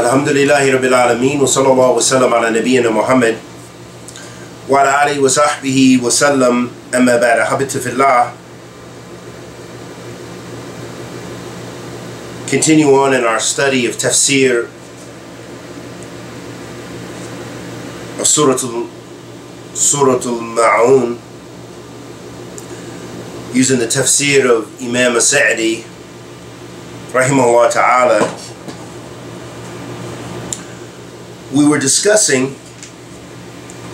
الحمد لله رب العالمين وصلى الله وسلم على نبينا محمد وعلى آله وصحبه وسلم أما بعد حبت في الله Continue on in our study of tafsir of Surah Al-Ma'un using the tafsir of Imam Sa'di rahimahullah ta'ala we were discussing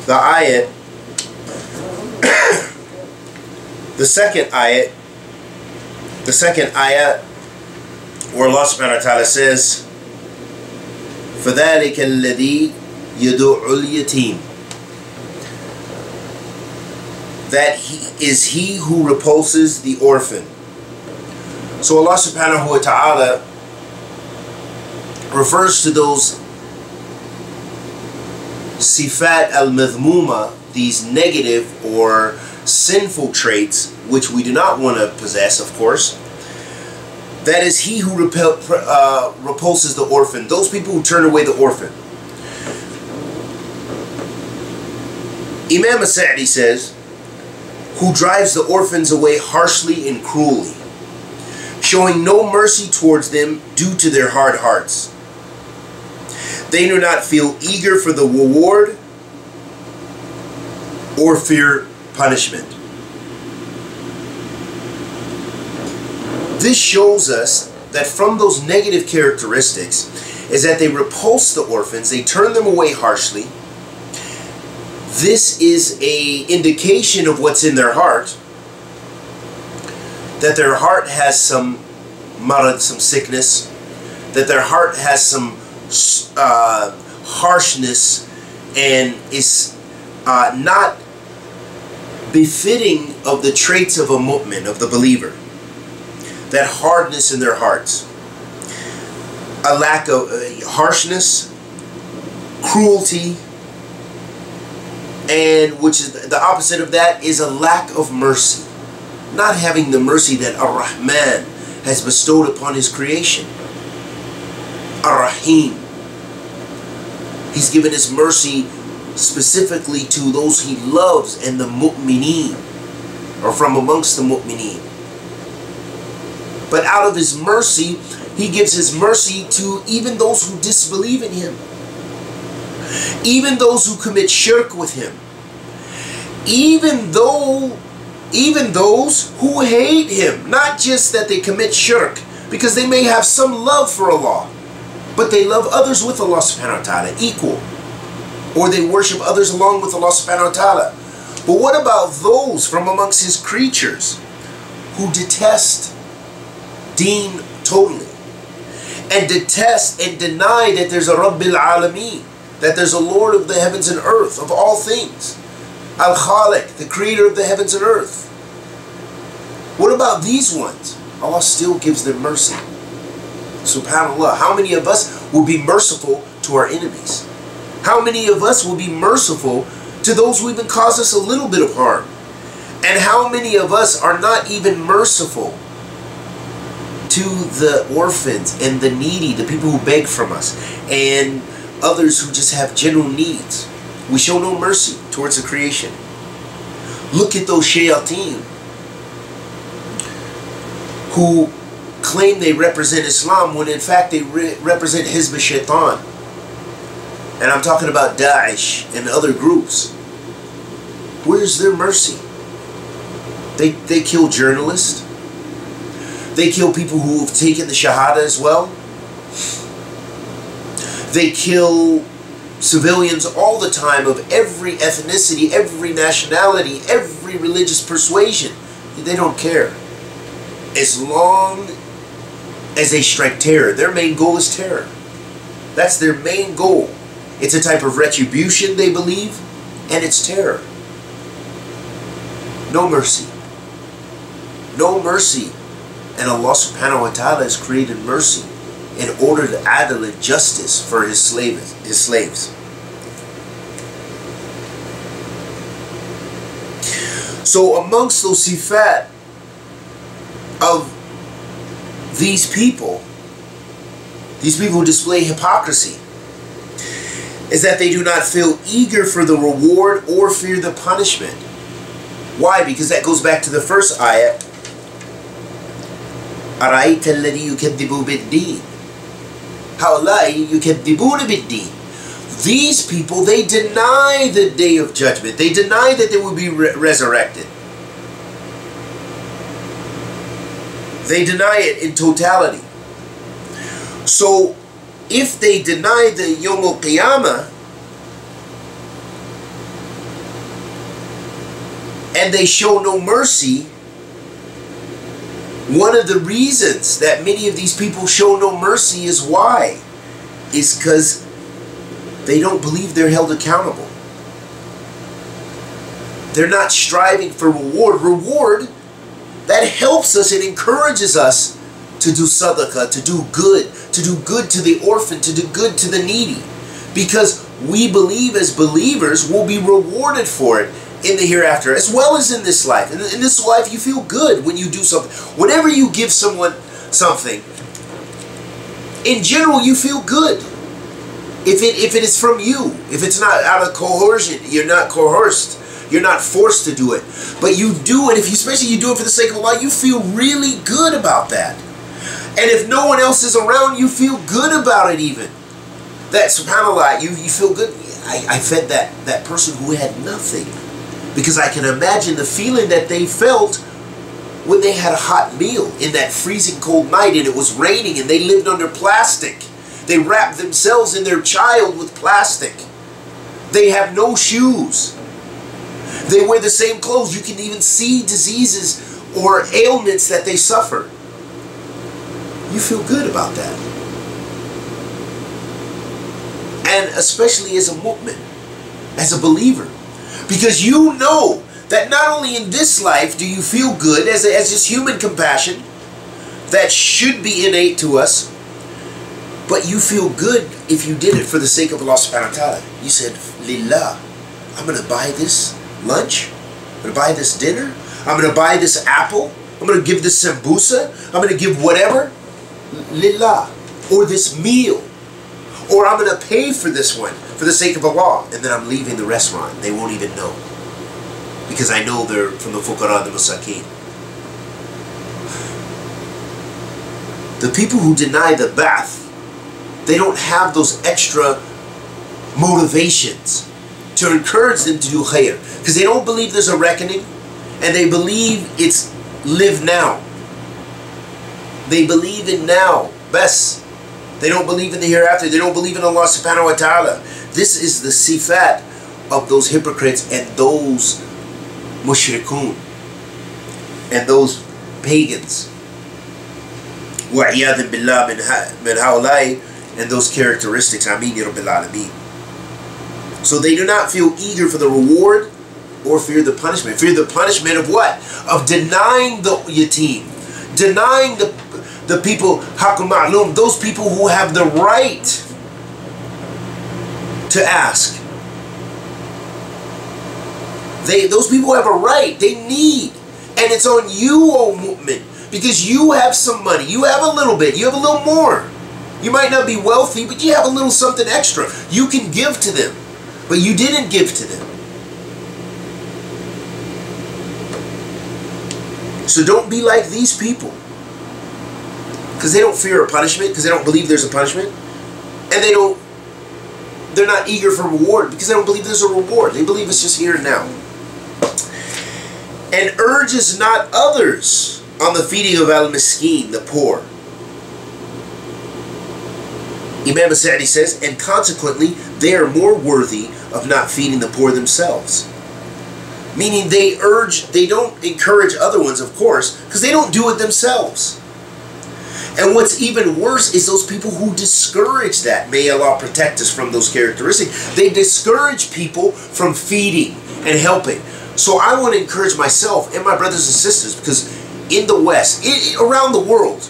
the ayat the second ayat the second ayat where Allah subhanahu wa ta'ala says فَذَلِكَ الَّذِي يَدُعُ الْيَتِيمِ that he is he who repulses the orphan. So Allah subhanahu wa ta'ala refers to those sifat al-madhmuma, these negative or sinful traits which we do not want to possess, of course. That is he who repel, uh, repulses the orphan, those people who turn away the orphan. Imam As-Sa'di says, who drives the orphans away harshly and cruelly, showing no mercy towards them due to their hard hearts. They do not feel eager for the reward or fear punishment. This shows us that from those negative characteristics is that they repulse the orphans, they turn them away harshly, this is a indication of what's in their heart that their heart has some marad, some sickness that their heart has some uh, harshness and is uh, not befitting of the traits of a mu'min, of the believer. That hardness in their hearts. A lack of uh, harshness, cruelty, and which is the opposite of that is a lack of mercy. Not having the mercy that Ar-Rahman has bestowed upon his creation. Ar-Rahim. He's given his mercy specifically to those he loves and the mu'mineen or from amongst the mu'mineen. But out of his mercy, he gives his mercy to even those who disbelieve in him even those who commit shirk with him even though even those who hate him not just that they commit shirk because they may have some love for Allah but they love others with Allah subhanahu wa ta'ala equal or they worship others along with Allah subhanahu wa ta'ala but what about those from amongst his creatures who detest deen totally and detest and deny that there's a Rabbil Alameen that there's a Lord of the heavens and earth, of all things. Al-Khaliq, the creator of the heavens and earth. What about these ones? Allah still gives them mercy. SubhanAllah. How many of us will be merciful to our enemies? How many of us will be merciful to those who even cause us a little bit of harm? And how many of us are not even merciful to the orphans and the needy, the people who beg from us, and others who just have general needs. We show no mercy towards the creation. Look at those shayateen who claim they represent Islam when in fact they re represent Hizb Shaitan. And I'm talking about Daesh and other groups. Where's their mercy? They, they kill journalists. They kill people who have taken the Shahada as well. They kill civilians all the time of every ethnicity, every nationality, every religious persuasion. They don't care. As long as they strike terror, their main goal is terror. That's their main goal. It's a type of retribution, they believe, and it's terror. No mercy. No mercy. And Allah subhanahu wa ta'ala has created mercy in order to adil justice for his slaves. His slaves. So amongst those sifat of these people, these people who display hypocrisy, is that they do not feel eager for the reward or fear the punishment. Why? Because that goes back to the first ayat. أَرَأَيْتَ الَّذِي يُكَذِّبُ بِالدِّينِ هَؤُلَاءِ يُكَذِّبُونَ بِالدِّينِ These people, they deny the day of judgment. They deny that they will be re resurrected. They deny it in totality. So, if they deny the Yom Qiyamah, and they show no mercy, one of the reasons that many of these people show no mercy is why? Is because they don't believe they're held accountable. They're not striving for reward. Reward that helps us and encourages us to do sadaqah, to do good, to do good to the orphan, to do good to the needy. Because we believe as believers we'll be rewarded for it in the hereafter as well as in this life. In, in this life you feel good when you do something. Whenever you give someone something, in general you feel good. If it, if it is from you, if it's not out of coercion, you're not coerced. You're not forced to do it. But you do it, if you, especially you do it for the sake of Allah, you feel really good about that. And if no one else is around, you feel good about it even. That subhanAllah, you, you feel good. I, I fed that, that person who had nothing. Because I can imagine the feeling that they felt when they had a hot meal in that freezing cold night and it was raining and they lived under plastic. They wrapped themselves and their child with plastic. They have no shoes. They wear the same clothes. You can even see diseases or ailments that they suffer. You feel good about that. And especially as a mu'min, as a believer. Because you know that not only in this life do you feel good as, a, as this human compassion that should be innate to us, but you feel good if you did it for the sake of Allah subhanahu wa ta'ala. You said, Lillah, I'm going to buy this lunch. I'm going to buy this dinner. I'm going to buy this apple. I'm going to give this sambusa. I'm going to give whatever. Lillah. Or this meal. Or I'm going to pay for this one for the sake of Allah. And then I'm leaving the restaurant. They won't even know. Because I know they're from the fuqara, the masakin. The people who deny the ba'th, they don't have those extra motivations to encourage them to do khair. Because they don't believe there's a reckoning and they believe it's live now. They believe in now, best. They don't believe in the hereafter. They don't believe in Allah subhanahu wa ta'ala. This is the sifat of those hypocrites and those mushrikun and those pagans. وَعِيَاذٍ بِاللَّهِ مِنْ هَؤُلَاءِ and those characteristics. Ameen, Rabbil Alameen. So they do not feel eager for the reward or fear the punishment. Fear the punishment of what? Of denying the yatim. Denying the, the people, haqqun ma'lum, those people who have the right to ask. They, those people have a right. They need. And it's on you, O mu'min. Because you have some money. You have a little bit. You have a little more. You might not be wealthy, but you have a little something extra. You can give to them. But you didn't give to them. So don't be like these people. Because they don't fear a punishment, because they don't believe there's a punishment. And they don't, they're not eager for reward, because they don't believe there's a reward. They believe it's just here and now. And urges not others on the feeding of al-miskin, the poor. Imam Sa'di says, and consequently, they are more worthy of not feeding the poor themselves. Meaning they urge, they don't encourage other ones, of course, because they don't do it themselves. And what's even worse is those people who discourage that. May Allah protect us from those characteristics. They discourage people from feeding and helping. So I want to encourage myself and my brothers and sisters because in the West, it, around the world,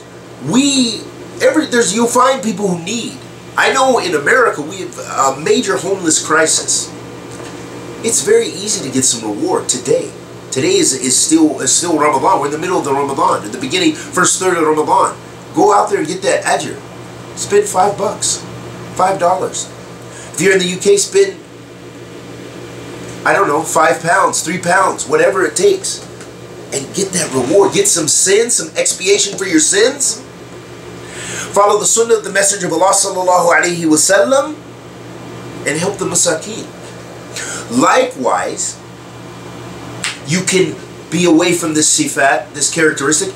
we every there's you'll find people who need. I know in America we have a major homeless crisis. It's very easy to get some reward today. Today is, is still is still Ramadan. We're in the middle of the Ramadan, at the beginning, first third of Ramadan. Go out there and get that ajr. Spend five bucks, five dollars. If you're in the UK, spend I don't know, five pounds, three pounds, whatever it takes, and get that reward. Get some sin, some expiation for your sins. Follow the sunnah of the Messenger of Allah sallallahu alaihi wasallam, and help the masakin. Likewise, you can be away from this sifat, this characteristic,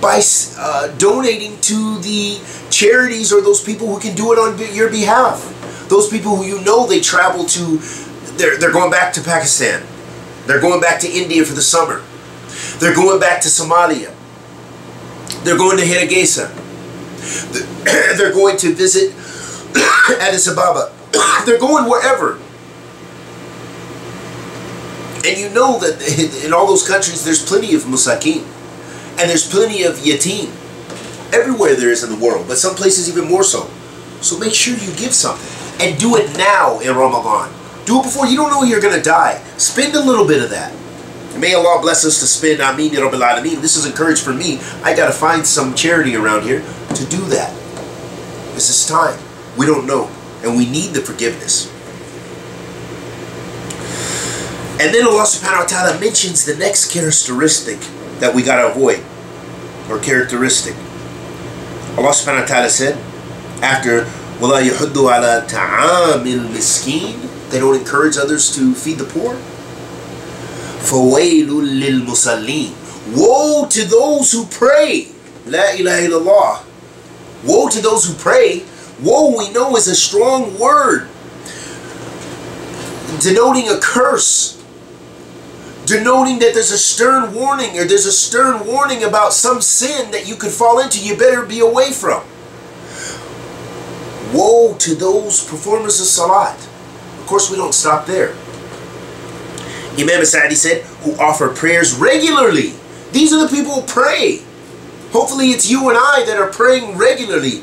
by uh, donating to the charities or those people who can do it on your behalf. Those people who you know they travel to, they're, they're going back to Pakistan. They're going back to India for the summer. They're going back to Somalia. They're going to Hargeisa. They're going to visit Addis Ababa. They're going wherever. And you know that in all those countries there's plenty of musakin. And there's plenty of yatim. Everywhere there is in the world, but some places even more so. So make sure you give something. And do it now in Ramadan. Do it before you don't know you're going to die. Spend a little bit of that. May Allah bless us to spend Ameen Rabbil. This is encouraged for me. I got to find some charity around here to do that. This is time. We don't know. And we need the forgiveness. And then Allah subhanahu wa ta'ala mentions the next characteristic that we got to avoid. Or characteristic. Allah subhanahu wa ta'ala said, after وَلَا يُحُدُّ عَلَى تَعَامِ الْمِسْكِينَ They don't encourage others to feed the poor. فَوَيْلٌ لِلْمُصَلِّينَ Woe to those who pray. La ilaha illallah. Woe to those who pray. Woe we know is a strong word. Denoting a curse denoting that there's a stern warning or there's a stern warning about some sin that you could fall into you better be away from. Woe to those performers of salat. Of course, we don't stop there. Imam Sa'di said, who offer prayers regularly. These are the people who pray. Hopefully it's you and I that are praying regularly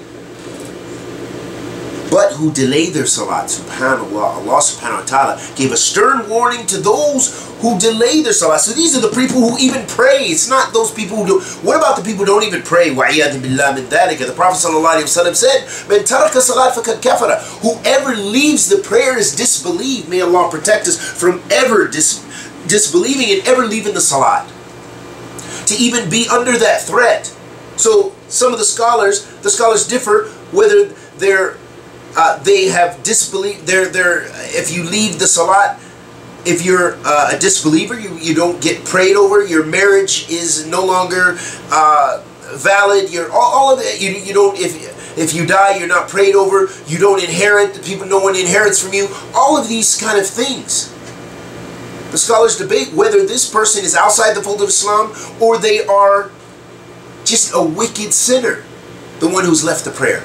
but who delay their salat. Subhanallah. Allah subhanahu wa ta'ala gave a stern warning to those who delay their salat. So these are the people who even pray. It's not those people who do. What about the people who don't even pray? وَعِيَادٍ بِاللَّهِ مِنْ ذَلِكَ The Prophet sallallahu alayhi wa said, مَنْ تَرَكَ salat فَقَدْ كَفَرَ Whoever leaves the prayer is disbelieved. May Allah protect us from ever dis disbelieving and ever leaving the salat. To even be under that threat. So some of the scholars, the scholars differ whether they're uh, they have disbelief. They're, they're, if you leave the salat, if you're uh, a disbeliever, you, you don't get prayed over. Your marriage is no longer uh, valid. You're all, all of it. You, you don't if if you die, you're not prayed over. You don't inherit. People, no one inherits from you. All of these kind of things. The scholars debate whether this person is outside the fold of Islam or they are just a wicked sinner, the one who's left the prayer.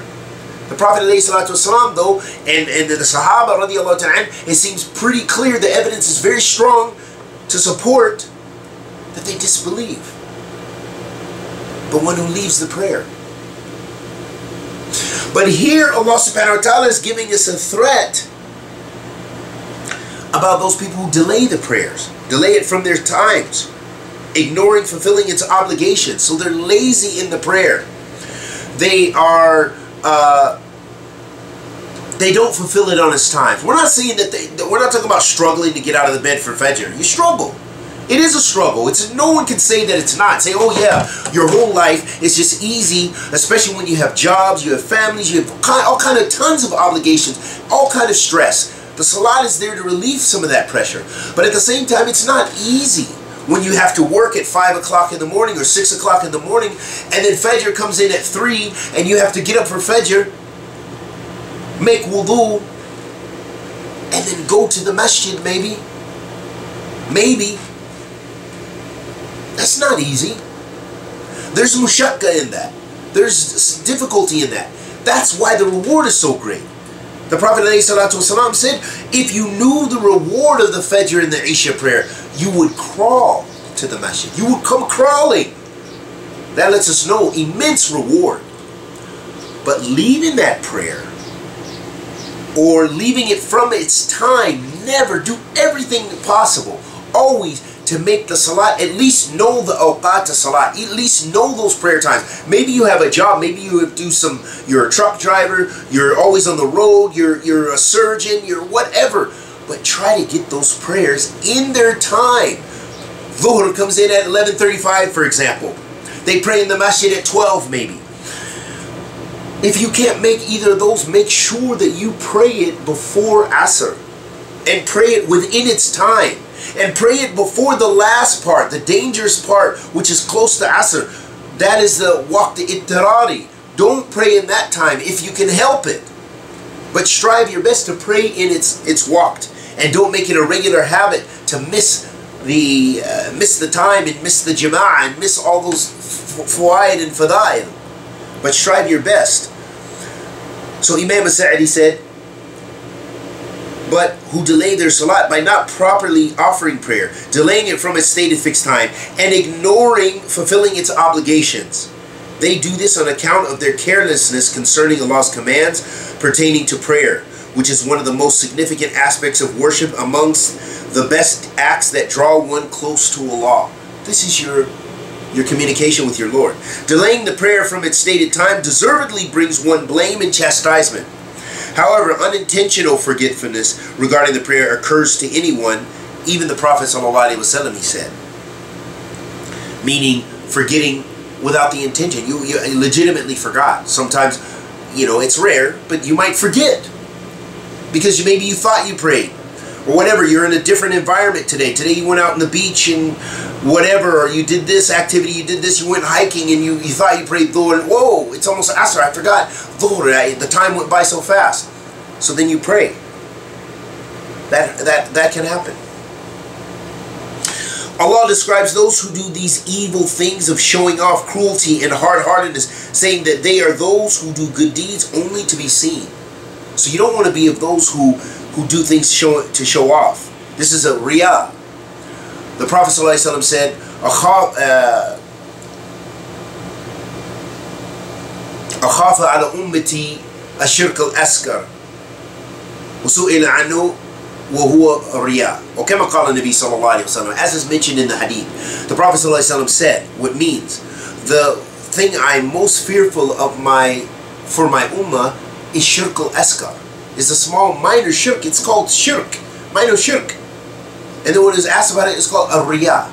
The Prophet ﷺ though, and, and the Sahaba radiallahu it seems pretty clear, the evidence is very strong to support that they disbelieve. The one who leaves the prayer. But here Allah subhanahu wa ta'ala is giving us a threat about those people who delay the prayers, delay it from their times, ignoring fulfilling its obligations. So they're lazy in the prayer. They are uh, they don't fulfill it on its times. We're not saying that they, we're not talking about struggling to get out of the bed for Fajr. You struggle. It is a struggle. It's no one can say that it's not. Say, oh yeah, your whole life is just easy, especially when you have jobs, you have families, you have all kind of tons of obligations, all kind of stress. The salat is there to relieve some of that pressure. But at the same time, it's not easy when you have to work at 5 o'clock in the morning or 6 o'clock in the morning and then Fajr comes in at 3 and you have to get up for Fajr, make wudu, and then go to the masjid maybe. Maybe. That's not easy. There's mushakka in that. There's difficulty in that. That's why the reward is so great. The Prophet ﷺ said, if you knew the reward of the Fajr and the Isha prayer, you would crawl to the masjid. You would come crawling. That lets us know immense reward. But leaving that prayer or leaving it from its time, never do everything possible. Always to make the salat, at least know the awqat salat. At least know those prayer times. Maybe you have a job. Maybe you do some. You're a truck driver. You're always on the road. You're you're a surgeon. You're whatever. But try to get those prayers in their time. Dhuhr comes in at 11:35, for example. They pray in the masjid at 12, maybe. If you can't make either of those, make sure that you pray it before Asr and pray it within its time and pray it before the last part, the dangerous part, which is close to Asr. That is the waqt ittirari. Don't pray in that time if you can help it. But strive your best to pray in its its waqt and don't make it a regular habit to miss the uh, miss the time and miss the jama'ah and miss all those fuaid and fadail. But strive your best. So Imam Sa'di said, but who delay their salat by not properly offering prayer, delaying it from its stated fixed time, and ignoring fulfilling its obligations. They do this on account of their carelessness concerning Allah's commands pertaining to prayer, which is one of the most significant aspects of worship amongst the best acts that draw one close to Allah. This is your your communication with your Lord. Delaying the prayer from its stated time deservedly brings one blame and chastisement. However, unintentional forgetfulness regarding the prayer occurs to anyone, even the Prophet ﷺ, he said. Meaning, forgetting without the intention. You, you legitimately forgot. Sometimes, you know, it's rare, but you might forget. Because maybe you thought you prayed. Or whatever, you're in a different environment today. Today you went out on the beach and whatever, or you did this activity, you did this, you went hiking and you, you thought you prayed and whoa, it's almost Asr, I forgot. Dhuhr, I, the time went by so fast. So then you pray. That, that, that can happen. Allah describes those who do these evil things of showing off cruelty and hard-heartedness, saying that they are those who do good deeds only to be seen. So you don't want to be of those who, who do things show, to show off. This is a riyah. The Prophet ﷺ said, أخاف على أمتي الشرك الأسكر وسئل عنه وهو الرياء وكما قال النبي صلى الله عليه وسلم as is mentioned in the hadith the Prophet صلى الله عليه وسلم said what means the thing I'm most fearful of my for my ummah is shirk al-asghar is a small minor shirk it's called shirk minor shirk and then when it's asked about it it's called a riyah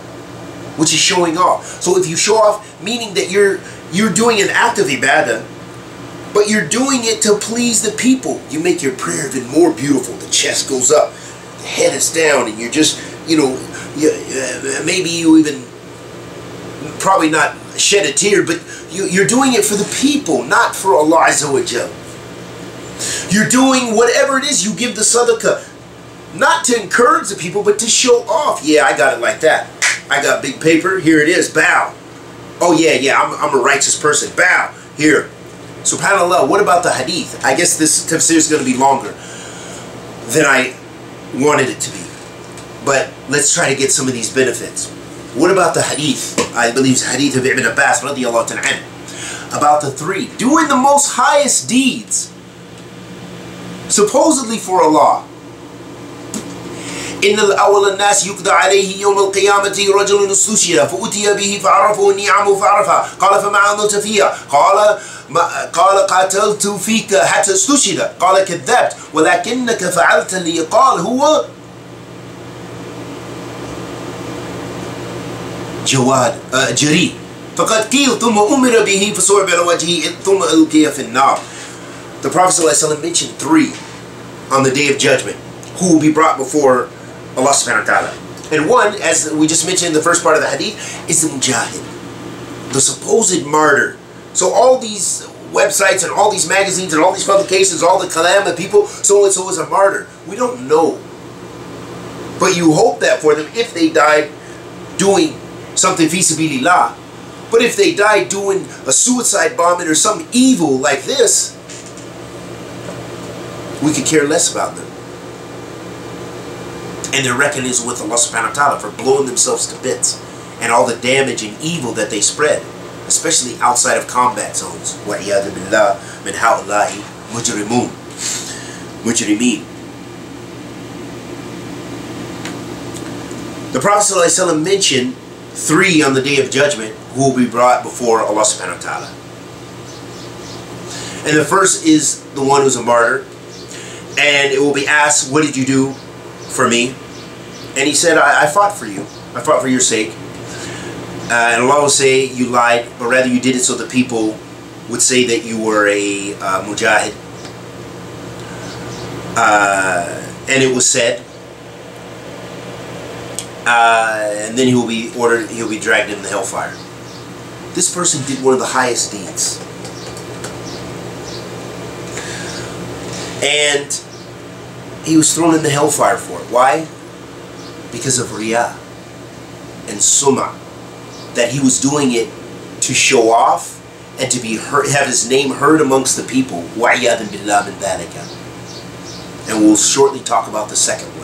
which is showing off so if you show off meaning that you're you're doing an act of ibadah but you're doing it to please the people. You make your prayer even more beautiful. The chest goes up, the head is down, and you're just, you know, you, uh, maybe you even, probably not shed a tear, but you, you're doing it for the people, not for Allah Azza wa Jal. You're doing whatever it is, you give the sadaqah, not to encourage the people, but to show off. Yeah, I got it like that. I got big paper, here it is, bow. Oh yeah, yeah, I'm, I'm a righteous person, bow. Here, SubhanAllah, what about the hadith? I guess this tafsir is going to be longer than I wanted it to be. But let's try to get some of these benefits. What about the hadith? I believe it's hadith of Ibn Abbas about the three. Doing the most highest deeds supposedly for Allah. إن الأول الناس يقضى عليه يوم القيامة رجل استشهد فأتي به فعرفه النعم فعرفها. قال فما عملت فيها؟ قال ما قال قاتلت فيك حتى استشهد قال كذبت. ولكنك فعلت لي قال هو جواد آه جريء. فقد قيل ثم أمر به فصعب على وجهه ثم ألقي في النار. The Prophet ﷺ mentioned three on the day of judgment who will be brought before Allah subhanahu wa ta'ala. And one, as we just mentioned in the first part of the hadith, is the mujahid, the supposed martyr. So all these websites and all these magazines and all these publications, all the kalam people, so-and-so is a martyr. We don't know. But you hope that for them if they died doing something fi. But if they died doing a suicide bombing or some evil like this, we could care less about them. And their reckoning is with Allah subhanahu wa ta'ala for blowing themselves to bits and all the damage and evil that they spread, especially outside of combat zones. وَعِيَادُ بِاللَّهِ مِنْ هَؤُلَاءِ مُجْرِمُونَ مُجْرِمِينَ The Prophet ﷺ mentioned three on the day of judgment who will be brought before Allah subhanahu wa ta'ala. And the first is the one who's a martyr. and it will be asked, What did you do for me? And he said, I, I fought for you. I fought for your sake. Uh, and Allah will say, You lied, but rather you did it so the people would say that you were a uh, mujahid. Uh, and it was said. Uh, and then he will be ordered, he'll be dragged into the hellfire. This person did one of the highest deeds. And he was thrown in the hellfire for it. Why? Because of Riyah and Suma, That he was doing it to show off and to be heard, have his name heard amongst the people. And we'll shortly talk about the second